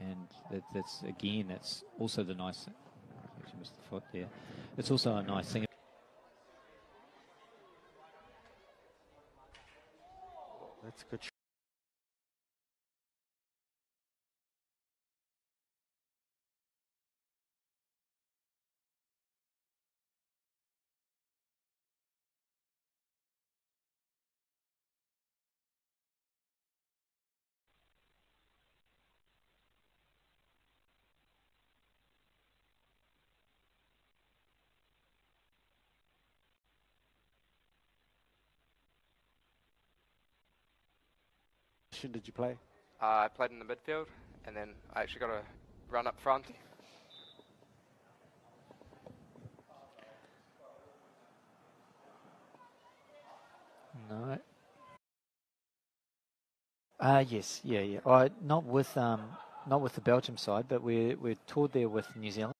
and that, that's again, that's also the nice. Actually missed the foot there. It's also a nice thing. That's good. Sh- Did you play? Uh, I played in the midfield, and then I actually got a run up front. No. Uh, yes, yeah, yeah. Uh, not with um, not with the Belgium side, but we're we're toured there with New Zealand.